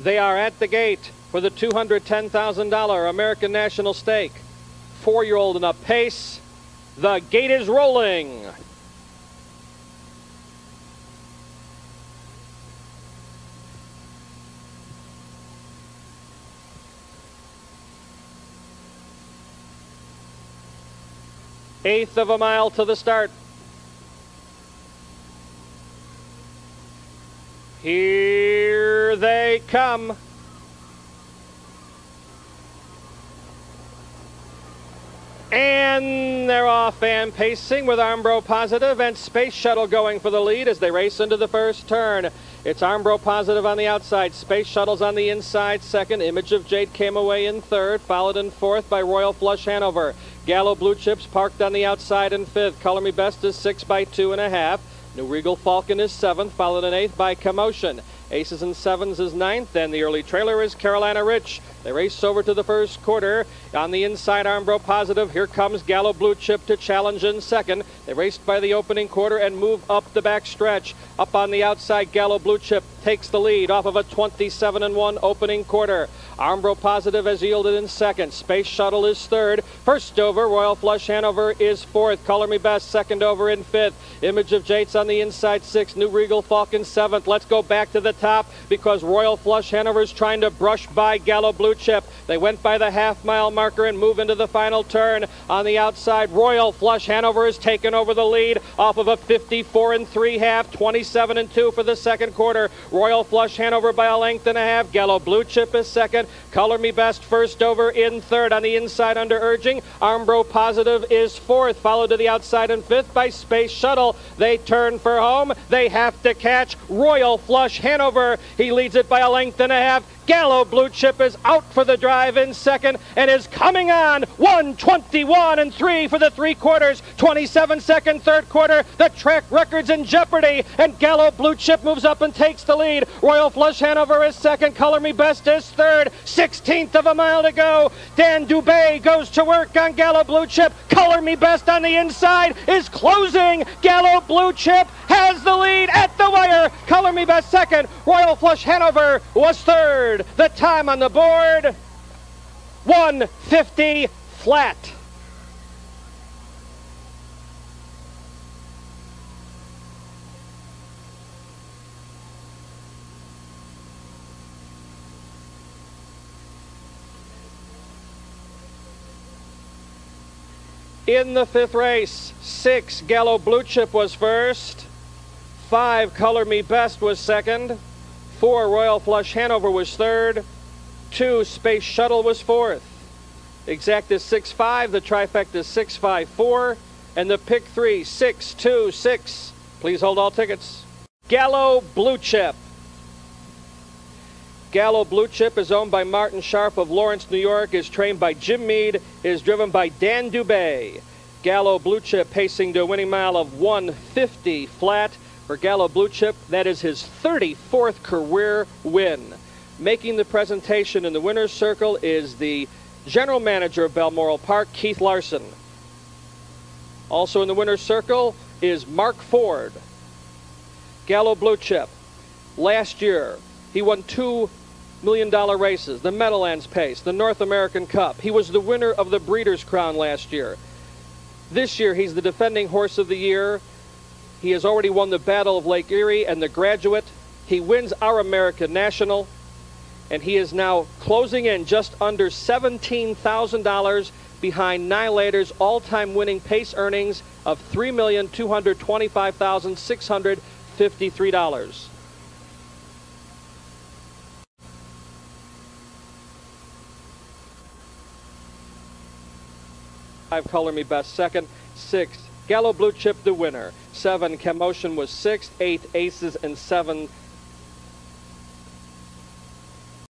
They are at the gate for the $210,000 American National Stake. Four-year-old and up pace. The gate is rolling. Eighth of a mile to the start. Here they come. And they're off and pacing with Armbro Positive and Space Shuttle going for the lead as they race into the first turn. It's Armbro Positive on the outside, Space Shuttle's on the inside second. Image of Jade came away in third, followed in fourth by Royal Flush Hanover. Gallo Blue Chips parked on the outside in fifth. Color Me Best is six by two and a half. New Regal Falcon is seventh, followed in eighth by Commotion. Aces and sevens is ninth, and the early trailer is Carolina Rich. They race over to the first quarter. On the inside, Armbro positive. Here comes Gallo Blue Chip to challenge in second. They raced by the opening quarter and move up the back stretch. Up on the outside, Gallo Blue Chip takes the lead off of a 27 and 1 opening quarter. Armbro positive has yielded in second. Space Shuttle is third. First over, Royal Flush Hanover is fourth. Color Me Best second over in fifth. Image of Jade's on the inside sixth. New Regal Falcon seventh. Let's go back to the top because Royal Flush Hanover is trying to brush by Gallo Blue Chip. They went by the half mile marker and move into the final turn. On the outside, Royal Flush Hanover has taken over the lead off of a 54 and 3 half, 27 and 2 for the second quarter. Royal Flush Hanover by a length and a half. Gallo Blue Chip is second. Color Me Best first over in third. On the inside under urging, Armbro Positive is fourth, followed to the outside and fifth by Space Shuttle. They turn for home. They have to catch Royal Flush Hanover. He leads it by a length and a half. Gallo Blue Chip is out for the drive in second and is coming on 121 and 3 for the three quarters, 27 second third quarter. The track record's in jeopardy and Gallo Blue Chip moves up and takes the lead. Royal Flush Hanover is second, Color Me Best is third, 16th of a mile to go. Dan Dubé goes to work on Gallo Blue Chip. Color Me Best on the inside is closing. Gallo Blue Chip has the lead at the wire. Color Me Best second. Royal Flush Hanover was third. The time on the board 150 flat. In the fifth race, six Gallo Blue Chip was first, five Color Me Best was second, four Royal Flush Hanover was third, two Space Shuttle was fourth. Exact is 6-5, the trifecta is 6-5-4, and the pick three, 6-2-6. Please hold all tickets. Gallo Blue Chip. Gallo Blue Chip is owned by Martin Scharf of Lawrence, New York, is trained by Jim Mead, is driven by Dan Dubé. Gallo Blue Chip pacing to a winning mile of 150 flat. For Gallo Blue Chip, that is his 34th career win. Making the presentation in the winner's circle is the general manager of Balmoral Park, Keith Larson. Also in the winner's circle is Mark Ford. Gallo Blue Chip. Last year, he won two million dollar races, the Meadowlands Pace, the North American Cup. He was the winner of the Breeders' Crown last year. This year, he's the defending horse of the year. He has already won the Battle of Lake Erie and the Graduate. He wins our American National, and he is now closing in just under $17,000 behind Nihilator's all-time winning pace earnings of $3,225,653. Five Color Me Best second, six Gallo Blue Chip the winner, seven Commotion was sixth, eight Aces and seven